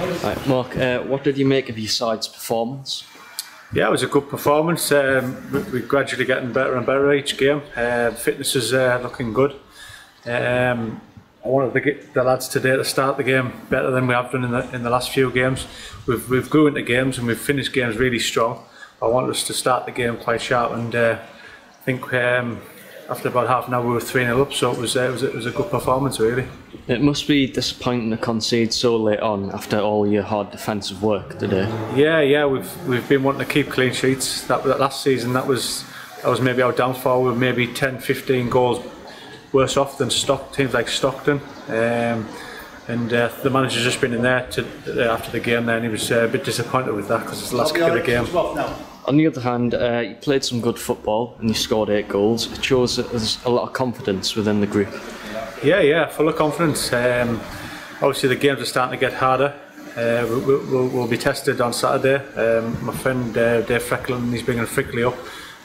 Right, Mark, uh, what did you make of your side's performance? Yeah, it was a good performance. Um, we- we're gradually getting better and better each game. Uh, fitness is uh, looking good. Um, I wanted the, ge- the lads today to start the game better than we have done in the, in the last few games. We've, we've grew into games and we've finished games really strong. I want us to start the game quite sharp and uh, I think um, after about half an hour we were 3 0 up, so it was, uh, it, was, it was a good performance really. It must be disappointing to concede so late on after all your hard defensive work today. Yeah, yeah, we've we've been wanting to keep clean sheets. That, that last season, that was that was maybe our downfall. We were maybe 10, 15 goals worse off than Stock teams like Stockton. Um, and uh, the manager's just been in there to, uh, after the game. Then he was uh, a bit disappointed with that because it's the last kick of the game. On the other hand, uh, you played some good football and you scored eight goals. It shows there's a lot of confidence within the group. Yeah, yeah, full of confidence. Um, obviously, the games are starting to get harder. Uh, we, we, we'll, we'll be tested on Saturday. Um, my friend uh, Dave Frecklin, he's bringing Frickley up.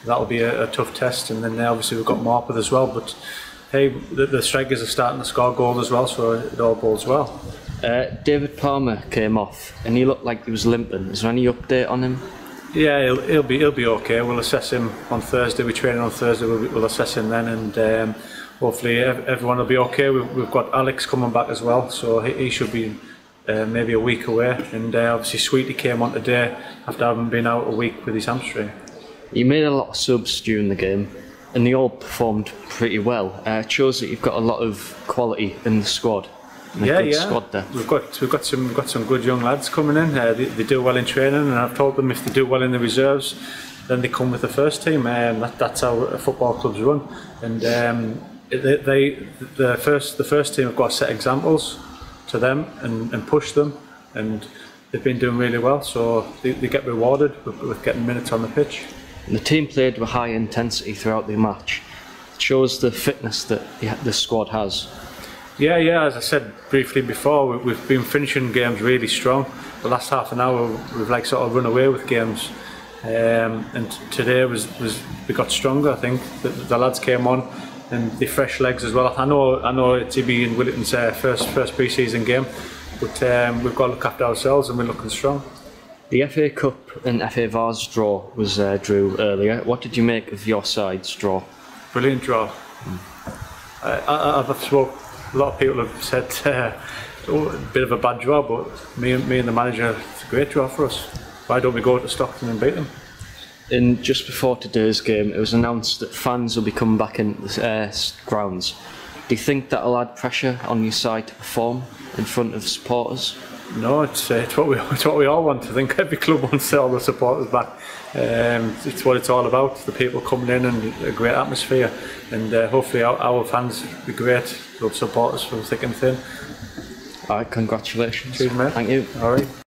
That'll be a, a tough test. And then uh, obviously we've got Morpeth as well. But hey, the, the strikers are starting to score goals as well, so it all bodes well. Uh, David Palmer came off and he looked like he was limping. Is there any update on him? Yeah, he'll, he'll be he'll be okay. We'll assess him on Thursday. We train on Thursday. We'll, we'll assess him then, and um, hopefully everyone will be okay. We've, we've got Alex coming back as well, so he, he should be uh, maybe a week away. And uh, obviously Sweetie came on today after having been out a week with his hamstring. You made a lot of subs during the game and they all performed pretty well. Uh, it shows that you've got a lot of quality in the squad. Yeah, yeah. squad there. We've got we've got some we've got some good young lads coming in. Uh, they, they do well in training, and I've told them if they do well in the reserves, then they come with the first team. Um, that, that's how football clubs run. And um, they, they the first the first team have got to set examples to them and, and push them, and they've been doing really well. So they, they get rewarded with, with getting minutes on the pitch. And the team played with high intensity throughout the match. It shows the fitness that the squad has. Yeah, yeah. As I said briefly before, we- we've been finishing games really strong. The last half an hour, we've like sort of run away with games, um, and today was was we got stronger. I think the, the lads came on, and the fresh legs as well. I know I know it's TB and Willington's uh, first first pre-season game, but um, we've got to look after ourselves, and we're looking strong. The FA Cup and FA Vase draw was uh, drew earlier. What did you make of your side's draw? Brilliant draw. I, I, I've spoke. A lot of people have said uh, oh, a bit of a bad draw, but me, me and the manager, it's a great draw for us. Why don't we go to Stockton and beat them? And just before today's game, it was announced that fans will be coming back in the uh, grounds. Do you think that'll add pressure on your side to perform in front of supporters? No, it's, uh, it's what we it's what we all want. I think every club wants all the supporters back. Um, it's what it's all about. The people coming in and a great atmosphere, and uh, hopefully our, our fans be great. They'll support us from thick and thin. All right, congratulations. Cheers, mate. Thank you. All right.